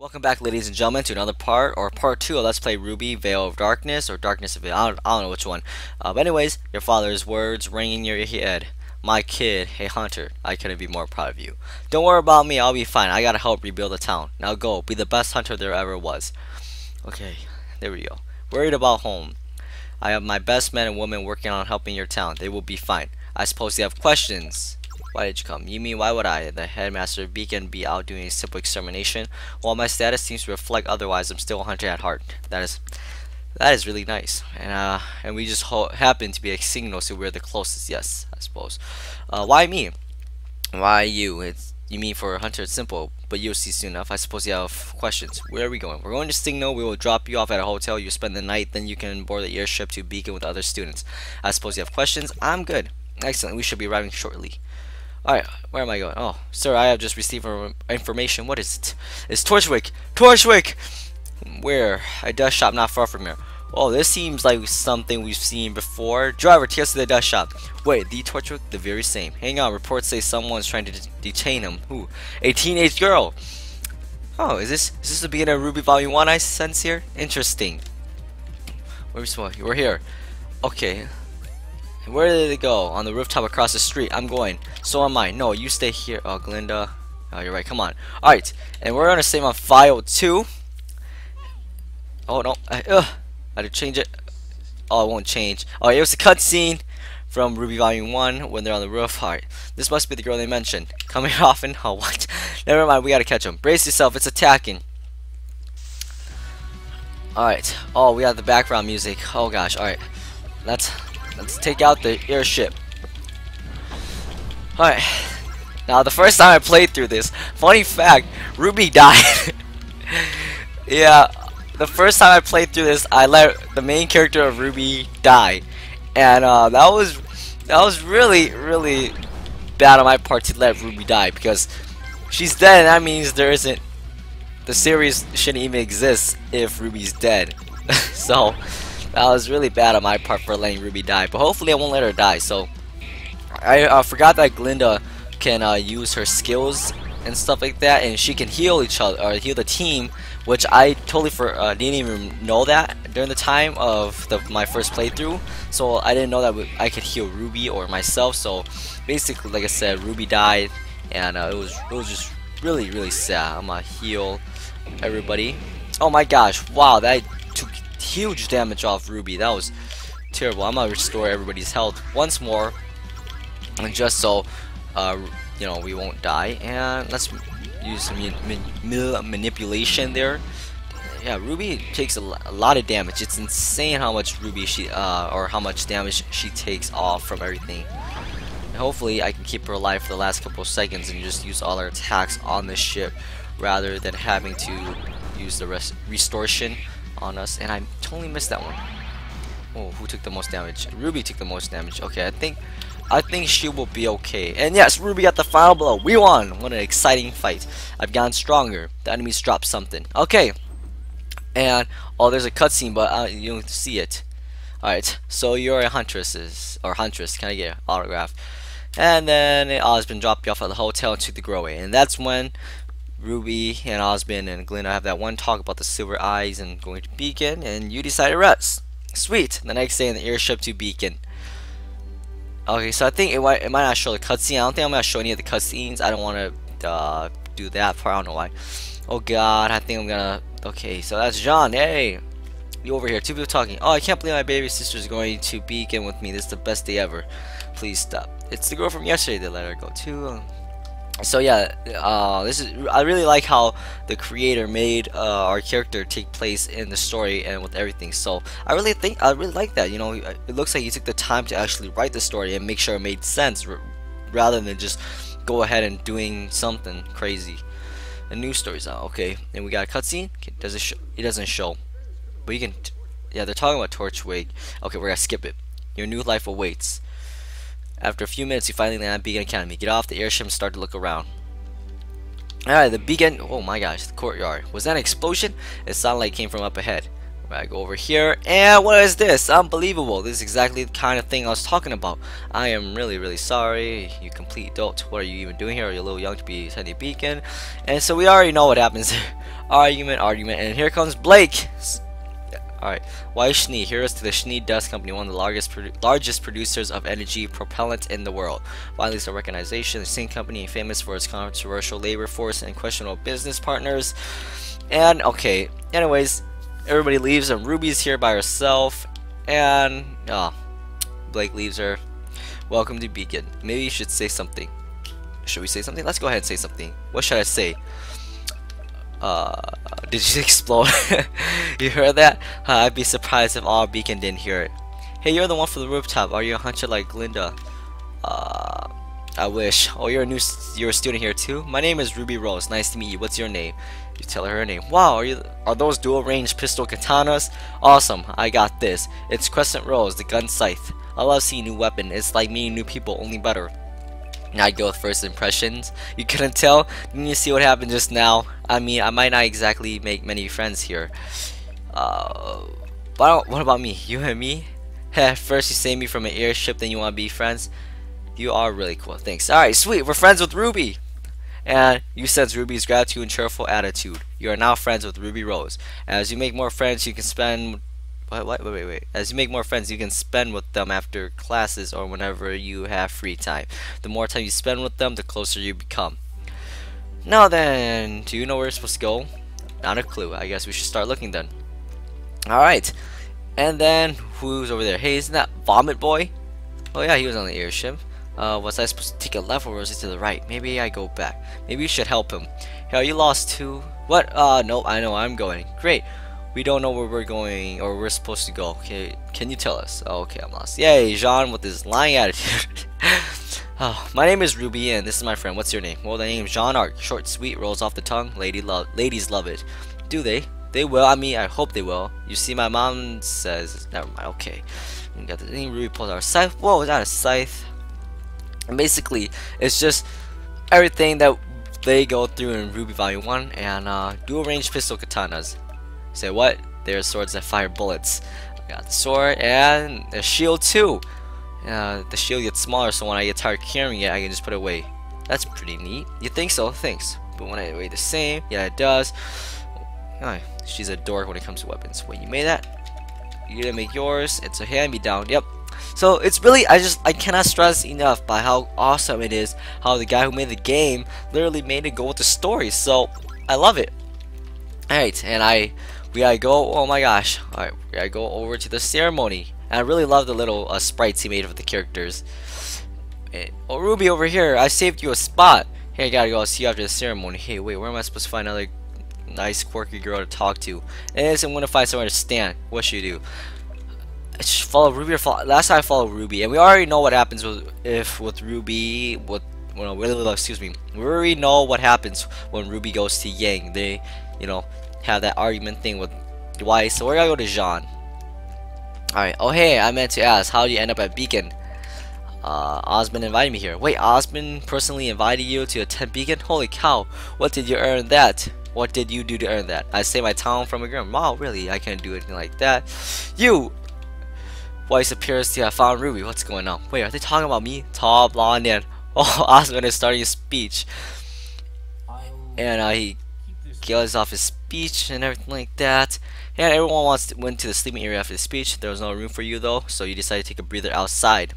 Welcome back, ladies and gentlemen, to another part, or part two of Let's Play RWBY Vale of Darkness, or Darkness of Vale. I don't, I don't know which one. Uh, but anyways, your father's words ringing in your head. My kid, hey Hunter, I couldn't be more proud of you. Don't worry about me, I'll be fine. I gotta help rebuild the town. Now go, be the best hunter there ever was. Okay, there we go. Worried about home. I have my best men and women working on helping your town. They will be fine. I suppose you have questions. Why did you come? You mean why would I, the headmaster of Beacon, be out doing a simple extermination? While my status seems to reflect otherwise, I'm still a hunter at heart. That is that is really nice. And uh, and we just happen to be a signal, so we're the closest. Yes, I suppose. Uh, why me? Why you? It's you mean for a hunter it's simple, but you'll see soon enough. I suppose you have questions. Where are we going? We're going to Signal. We will drop you off at a hotel. You spend the night, then you can board the airship to Beacon with other students. I suppose you have questions. I'm good. Excellent. We should be arriving shortly. Alright, where am I going? Oh, sir, I have just received information. What is it? It's Torchwick! Torchwick! Where? A dust shop not far from here. Oh, this seems like something we've seen before. Driver, take us to the dust shop. Wait, the Torchwick? The very same. Hang on, reports say someone's trying to detain him. Who? A teenage girl! Oh, is this is this the beginning of RWBY Volume 1 I sense here? Interesting. Where's We're here. Okay, where did it go? On the rooftop across the street. I'm going. So am I. No, you stay here. Oh, Glynda. Oh, you're right. Come on. Alright. And we're going to save on file 2. Oh, no. I, ugh. I had to change it. Oh, it won't change. Oh, it was a cutscene from RWBY Volume 1 when they're on the roof. Alright. This must be the girl they mentioned. Coming off and... Oh, what? Never mind. We gotta catch him. Brace yourself. It's attacking. Alright. Oh, we got the background music. Oh, gosh. Alright. Let's Let's take out the airship. Alright. Now, the first time I played through this, funny fact, Ruby died. yeah, the first time I played through this, I let the main character of Ruby die. And uh, that was that was really, really bad on my part to let Ruby die because she's dead and that means there isn't the series shouldn't even exist if Ruby's dead. so that was really bad on my part for letting Ruby die, but hopefully I won't let her die. So I uh, forgot that Glynda can uh, use her skills and stuff like that, and she can heal each other or heal the team, which I totally for uh, didn't even know that during the time of the, my first playthrough. So I didn't know that I could heal Ruby or myself. So basically, like I said, Ruby died, and uh, it was it was just really really sad. I'm gonna heal everybody. Oh my gosh! Wow, that huge damage off Ruby. That was terrible. I'm gonna restore everybody's health once more, and just so uh, you know we won't die. And let's use some manipulation there. Yeah, Ruby takes a, lot of damage. It's insane how much Ruby she uh, or how much damage she takes off from everything. And hopefully, I can keep her alive for the last couple seconds and just use all her attacks on this ship rather than having to use the rest restoration on us, and I totally missed that one. Oh, who took the most damage? Ruby took the most damage. Okay, I think I think she will be okay. And yes, Ruby got the final blow. We won! What an exciting fight. I've gotten stronger. The enemies dropped something. Okay. And, oh, there's a cutscene, but uh, you don't see it. Alright, so you're a huntress, or huntress. Can I get an autograph? And then Osmond dropped you off at the hotel took the girl away. And that's when Ruby and Osmond and Glynda have that one talk about the silver eyes and going to Beacon, and you decide to rest. Sweet. The next day in the airship to Beacon. Okay, so I think it might, it might not show the cutscene. I don't think I'm gonna show any of the cutscenes. I don't want to uh, do that part. I don't know why. Oh God, I think I'm gonna. Okay, so that's Jaune. Hey, you over here? Two people talking. Oh, I can't believe my baby sister's going to Beacon with me. This is the best day ever. Please stop. It's the girl from yesterday that let her go too so yeah uh, this is I really like how the creator made uh, our character take place in the story and with everything. So I really think I really like that you know it looks like he took the time to actually write the story and make sure it made sense rather than just go ahead and doing something crazy. The news story's out okay and we got a cutscene. Does it it doesn't show but you can yeah they're talking about Torchwick okay we're gonna skip it. Your new life awaits after a few minutes, you finally land at Beacon Academy. Get off the airship and start to look around. Alright, the beacon. Oh my gosh, the courtyard. Was that an explosion? It sounded like it came from up ahead. I go over here, and what is this? Unbelievable. This is exactly the kind of thing I was talking about. I am really, really sorry. You complete dolt. What are you even doing here? Are you a little young to be sending beacon? And so we already know what happens. argument, argument, and here comes Blake. Alright, why Schnee? Here's to the Schnee Dust Company, one of the largest produ largest producers of energy propellant in the world. Widely a recognition, the same company famous for its controversial labor force and questionable business partners. And, okay, anyways, Everybody leaves and Ruby's here by herself. And, oh, Blake leaves her. Welcome to Beacon. Maybe you should say something. Should we say something? Let's go ahead and say something. What should I say? Uh, did you explode? you heard that? Uh, I'd be surprised if all Beacon didn't hear it. Hey, you're the one for the rooftop. Are you a hunter like Linda? Uh, I wish. Oh, you're a new, you're a student here too. My name is Ruby Rose. Nice to meet you. What's your name? You tell her her name. Wow, are you are those dual range pistol katanas? Awesome, I got this. It's Crescent Rose, the gun scythe. I love seeing new weapon. It's like meeting new people, only better. I go with first impressions. You couldn't tell? Didn't you see what happened just now? I mean, I might not exactly make many friends here. Uh, but what about me? You and me? Heh, first you save me from an airship, then you want to be friends? You are really cool. Thanks. Alright, sweet. We're friends with Ruby and you sense Ruby's gratitude and cheerful attitude. You are now friends with Ruby Rose. As you make more friends, you can spend what, what, wait, wait, wait. As you make more friends, you can spend with them after classes or whenever you have free time. The more time you spend with them, the closer you become. Now then, do you know where we're supposed to go? Not a clue. I guess we should start looking then. Alright. And then, who's over there? Hey, isn't that Vomit Boy? Oh yeah, he was on the airship. Uh, was I supposed to take a left or was it to the right? Maybe I go back. Maybe you should help him. Hell, you lost too. What? Uh, no, I know I'm going. Great. We don't know where we're going or we're supposed to go. Okay, can you tell us? Oh, okay, I'm lost. Yay, Jaune with his lying attitude. oh, my name is Ruby and this is my friend. What's your name? Well, the name's Jaune Arc. Short, sweet, rolls off the tongue. Lady love, ladies love it. Do they? They will. I mean, I hope they will. You see, my mom says. Never mind. Okay. We got the thing. Ruby pulls our scythe. Whoa, that a scythe? And basically, it's just everything that they go through in RWBY Volume 1 and uh, dual range pistol katanas. Say what? There's swords that fire bullets. I got the sword and the shield too. Uh, the shield gets smaller so when I get tired carrying it I can just put it away. That's pretty neat. You think so? Thanks. But when I weigh the same, yeah it does. Oh, she's a dork when it comes to weapons. When you made that, you didn't make yours. It's a hand-me-down. Yep, so it's really, I just, I cannot stress enough by how awesome it is, how the guy who made the game literally made it go with the story. So I love it. Alright, and I, we gotta go, oh my gosh, alright, we gotta go over to the ceremony. And I really love the little uh, sprites he made for the characters. And, oh, Ruby over here, I saved you a spot. Hey, I gotta go see you after the ceremony. Hey, wait, where am I supposed to find another nice, quirky girl to talk to? And I'm gonna find somewhere to stand. What should you do? follow Ruby or follow. Last time I followed Ruby, and we already know what happens with if with Ruby. With well, excuse me, we already know what happens when Ruby goes to Yang. They, you know, have that argument thing with Dwight. So we're gonna go to Jaune. Alright, oh hey, I meant to ask, how did you end up at Beacon? Uh, Osmond invited me here. Wait, Osmond personally invited you to attend Beacon? Holy cow, what did you earn that? What did you do to earn that? I saved my town from a girl. Wow, really? I can't do anything like that. You! Weiss appears to have found Ruby. What's going on? Wait, are they talking about me? Tall, blonde, and oh, Osmond is starting his speech. And uh, he kills off his speech and everything like that. And everyone wants to went to the sleeping area after the speech. There was no room for you though, so you decided to take a breather outside.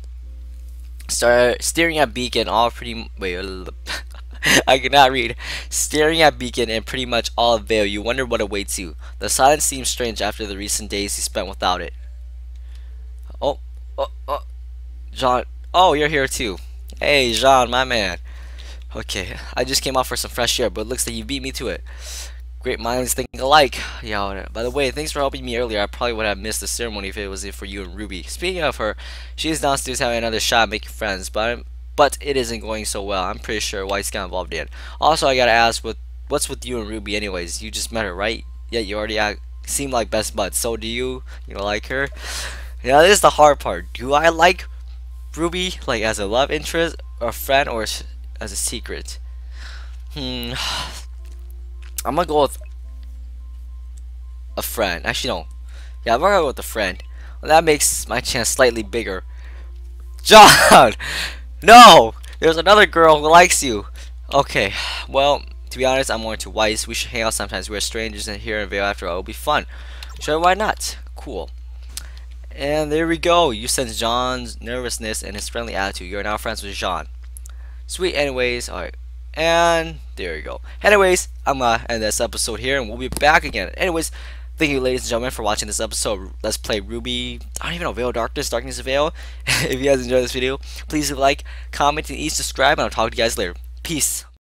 Start staring at Beacon, all pretty. Wait, I cannot read. Staring at Beacon and pretty much all of Vale, you wonder what awaits you. The silence seems strange after the recent days you spent without it. Oh, oh, oh, Jaune. Oh, you're here too. Hey, Jaune, my man. Okay, I just came out for some fresh air, but it looks like you beat me to it. Great minds think alike. Yeah. By the way, thanks for helping me earlier. I probably would have missed the ceremony if it wasn't for you and Ruby. Speaking of her, she is downstairs having another shot making friends, but I'm, but it isn't going so well. I'm pretty sure White's got involved in. Also, I gotta ask, what what's with you and Ruby, anyways? You just met her, right? Yeah, you already act, seem like best buds. So do you? You like her? Yeah, this is the hard part. Do I like Ruby like as a love interest, or a friend, or as a secret? Hmm. I'm gonna go with a friend. Actually, no. Yeah, I'm gonna go with a friend. Well, that makes my chance slightly bigger. Jaune! No! There's another girl who likes you. Okay, well, to be honest, I'm going to Weiss. We should hang out sometimes. We're strangers in here in Vale after all. It'll be fun. Sure, why not? Cool. And there we go. You sense Jaune's nervousness and his friendly attitude. You're now friends with Jaune. Sweet, anyways. Alright. And there you go. Anyways, I'm gonna end this episode here and we'll be back again. Anyways, thank you ladies and gentlemen for watching this episode. Let's play RWBY. I don't even know, Vale Darkness, Darkness of Vale. if you guys enjoyed this video, please like, comment, and each subscribe, and I'll talk to you guys later. Peace.